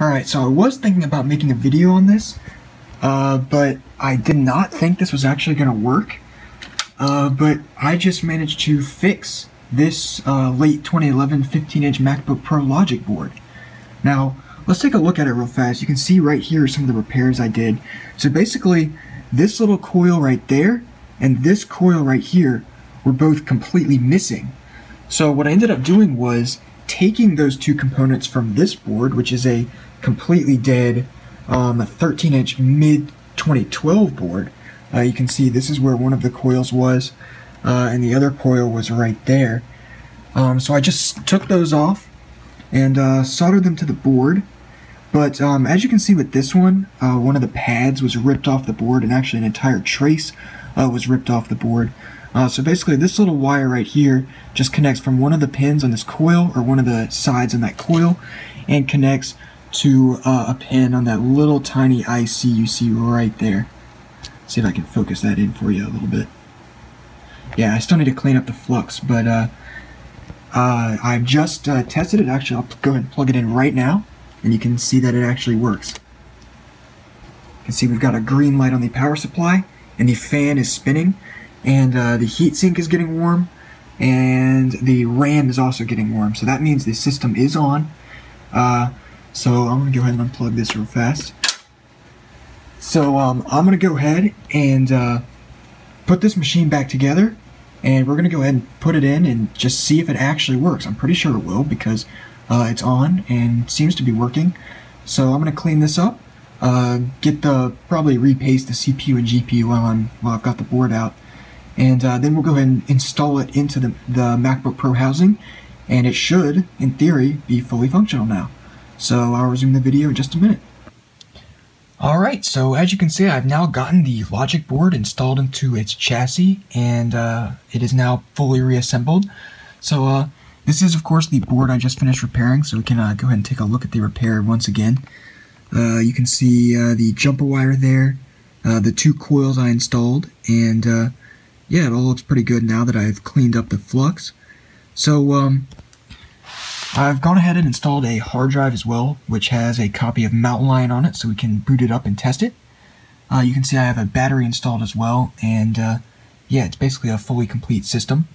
Alright, so I was thinking about making a video on this, uh, but I did not think this was actually going to work. Uh, but I just managed to fix this uh, late 2011 15-inch MacBook Pro Logic board. Now, let's take a look at it real fast. You can see right here some of the repairs I did. So basically, this little coil right there and this coil right here were both completely missing. So what I ended up doing was taking those two components from this board, which is a completely dead um, 13 inch mid 2012 board. Uh, you can see this is where one of the coils was, uh, and the other coil was right there. Um, so I just took those off and uh, soldered them to the board. But um, as you can see with this one, uh, one of the pads was ripped off the board, and actually an entire trace uh, was ripped off the board. Uh, so basically this little wire right here just connects from one of the pins on this coil, or one of the sides on that coil, and connects to uh, a pin on that little tiny IC you see right there. See if I can focus that in for you a little bit. Yeah, I still need to clean up the flux, but uh, uh, I've just uh, tested it. Actually, I'll go ahead and plug it in right now, and you can see that it actually works. You can see we've got a green light on the power supply, and the fan is spinning, and uh, the heatsink is getting warm, and the RAM is also getting warm. So that means the system is on. So I'm to go ahead and unplug this real fast. So um, I'm going to go ahead and uh, put this machine back together and we're going to go ahead and put it in and just see if it actually works. I'm pretty sure it will because uh, it's on and seems to be working. So I'm going to clean this up, uh, get the, probably repaste the CPU and GPU while, I'm, while I've got the board out. And uh, then we'll go ahead and install it into the, the MacBook Pro housing and it should, in theory, be fully functional now. So I'll resume the video in just a minute. Alright, so as you can see, I've now gotten the logic board installed into its chassis, and uh, it is now fully reassembled. So uh, this is, of course, the board I just finished repairing, so we can uh, go ahead and take a look at the repair once again. Uh, you can see uh, the jumper wire there, uh, the two coils I installed, and yeah, it all looks pretty good now that I've cleaned up the flux. So, um, I've gone ahead and installed a hard drive as well, which has a copy of Mountain Lion on it, so we can boot it up and test it. Uh, you can see I have a battery installed as well, and uh, yeah, it's basically a fully complete system.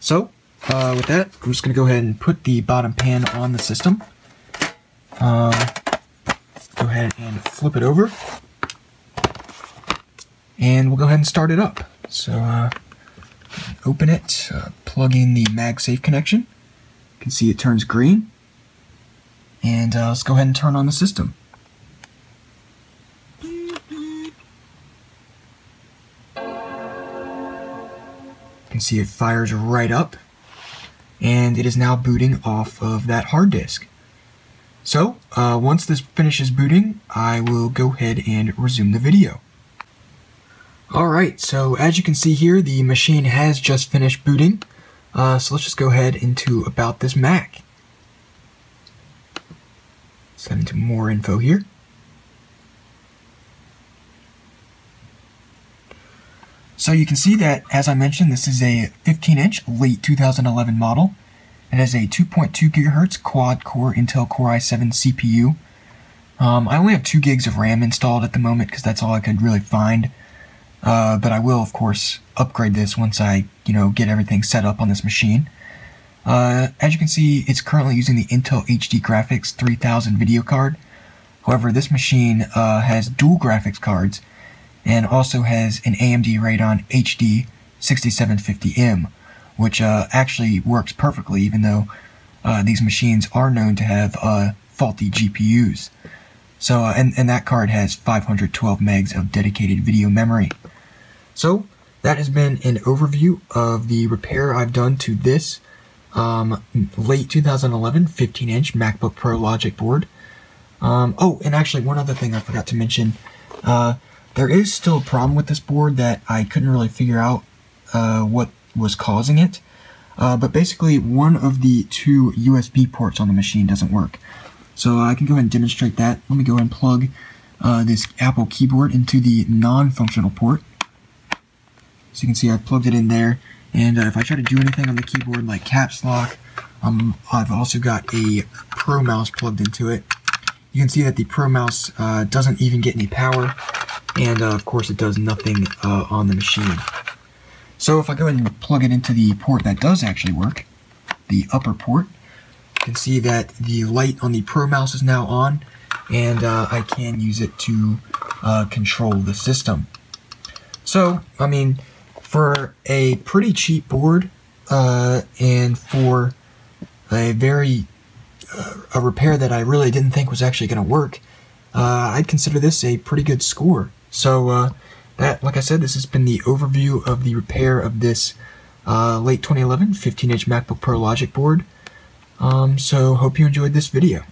So, uh, with that, I'm just going to go ahead and put the bottom pan on the system. Um, go ahead and flip it over. And we'll go ahead and start it up. So, uh, open it, uh, plug in the MagSafe connection can see it turns green. And uh, let's go ahead and turn on the system. You can see it fires right up. And it is now booting off of that hard disk. So, uh, once this finishes booting, I will go ahead and resume the video. Alright, so as you can see here, the machine has just finished booting. Uh, so let's just go ahead into about this Mac. Set into more info here. So you can see that, as I mentioned, this is a 15-inch late 2011 model. It has a 2.2 gigahertz quad-core Intel Core i7 CPU. Um, I only have 2 gigs of RAM installed at the moment because that's all I could really find. Uh, but I will, of course, upgrade this once I, you know, get everything set up on this machine. Uh, as you can see, it's currently using the Intel HD Graphics 3000 video card. However, this machine uh, has dual graphics cards and also has an AMD Radeon HD 6750M, which uh, actually works perfectly, even though uh, these machines are known to have uh, faulty GPUs. So, and, and that card has 512 megs of dedicated video memory. So that has been an overview of the repair I've done to this um, late 2011 15-inch MacBook Pro Logic board. Um, oh, and actually one other thing I forgot to mention. Uh, there is still a problem with this board that I couldn't really figure out uh, what was causing it. Uh, but basically, one of the two USB ports on the machine doesn't work. So I can go ahead and demonstrate that. Let me go ahead and plug uh, this Apple keyboard into the non-functional port. So you can see I've plugged it in there. And uh, if I try to do anything on the keyboard like caps lock, um, I've also got a Pro mouse plugged into it. you can see that the Pro Mouse uh, doesn't even get any power, and uh, of course it does nothing uh, on the machine. So if I go ahead and plug it into the port that does actually work, the upper port, you can see that the light on the Pro Mouse is now on, and uh, I can use it to uh, control the system. So, I mean, for a pretty cheap board, uh, and for a very uh, a repair that I really didn't think was actually going to work, uh, I'd consider this a pretty good score. So uh, that, like I said, this has been the overview of the repair of this uh, late 2011 15-inch MacBook Pro Logic board. Um, so hope you enjoyed this video.